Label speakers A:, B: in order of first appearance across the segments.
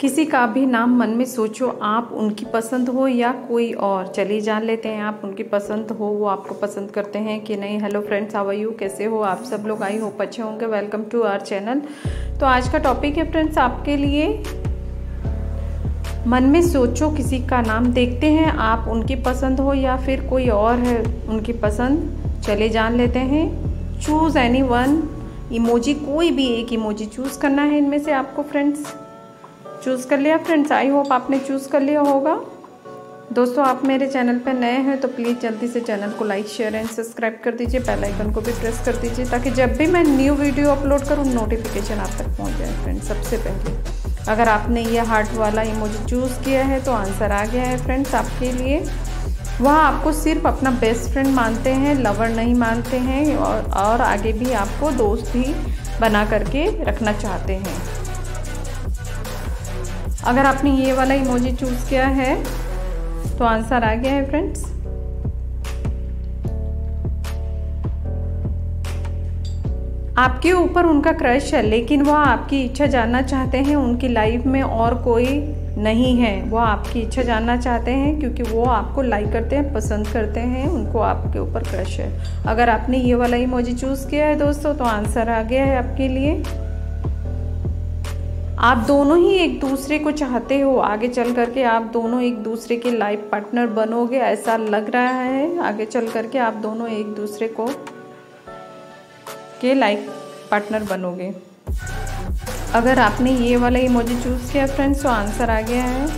A: किसी का भी नाम मन में सोचो, आप उनकी पसंद हो या कोई और। चलिए जान लेते हैं, आप उनकी पसंद हो, वो आपको पसंद करते हैं कि नहीं। हेलो फ्रेंड्स हाउ यू कैसे हो? आप सब लोग आई होप अच्छे होंगे। वेलकम टू आवर चैनल तो आज का टॉपिक है फ्रेंड्स आपके लिए। मन में सोचो किसी का नाम, देखते हैं आप उनकी पसंद हो या फिर कोई और है उनकी पसंद। चले जान लेते हैं। चूज़ एनी वन इमोजी कोई भी एक इमोजी चूज़ करना है इनमें से आपको फ्रेंड्स चूज़ कर लिया। फ्रेंड्स आई होप आपने चूज़ कर लिया होगा। दोस्तों आप मेरे चैनल पर नए हैं तो प्लीज़ जल्दी से चैनल को लाइक शेयर एंड सब्सक्राइब कर दीजिए। बेल आइकन को भी प्रेस कर दीजिए ताकि जब भी मैं न्यू वीडियो अपलोड करूँ नोटिफिकेशन आप तक पहुँच जाए फ्रेंड्स सबसे पहले। अगर आपने ये हार्ट वाला इमोजी चूज़ किया है तो आंसर आ गया है फ्रेंड्स आपके लिए। वह आपको सिर्फ़ अपना बेस्ट फ्रेंड मानते हैं लवर नहीं मानते हैं और, और आगे भी आपको दोस्त ही बना करके रखना चाहते हैं। अगर आपने ये वाला इमोजी चूज़ किया है तो आंसर आ गया है फ्रेंड्स आपके ऊपर उनका क्रश है, लेकिन वह आपकी इच्छा जानना चाहते हैं, उनकी लाइफ में और कोई नहीं है। वो आपकी इच्छा जानना चाहते हैं, क्योंकि वो आपको लाइक करते हैं, पसंद करते हैं, उनको आपके ऊपर क्रश है। अगर आपने ये वाला इमोजी चूज़ किया है, दोस्तों तो आंसर आ गया है आपके लिए। आप दोनों ही एक दूसरे को चाहते हो, आगे चल करके आप दोनों एक दूसरे के लाइफ पार्टनर बनोगे, ऐसा लग रहा है। आगे चल करके आप दोनों एक दूसरे को के लाइफ पार्टनर बनोगे। अगर आपने ये वाला इमोजी चूज़ किया फ्रेंड्स तो आंसर आ गया है।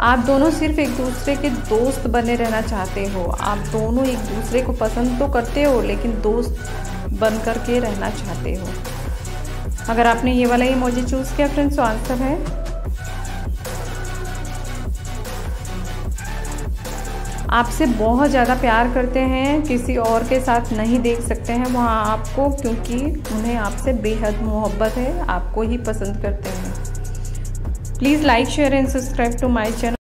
A: आप दोनों सिर्फ़ एक दूसरे के दोस्त बने रहना चाहते हो। आप दोनों एक दूसरे को पसंद तो करते हो, लेकिन दोस्त बन कर के रहना चाहते हो। अगर आपने ये वाला इमोजी चूज़ किया फ्रेंड्स तो आंसर है। आपसे बहुत ज़्यादा प्यार करते हैं, किसी और के साथ नहीं देख सकते हैं वहाँ आपको, क्योंकि उन्हें आपसे बेहद मोहब्बत है, आपको ही पसंद करते हैं। Please like share and subscribe to my channel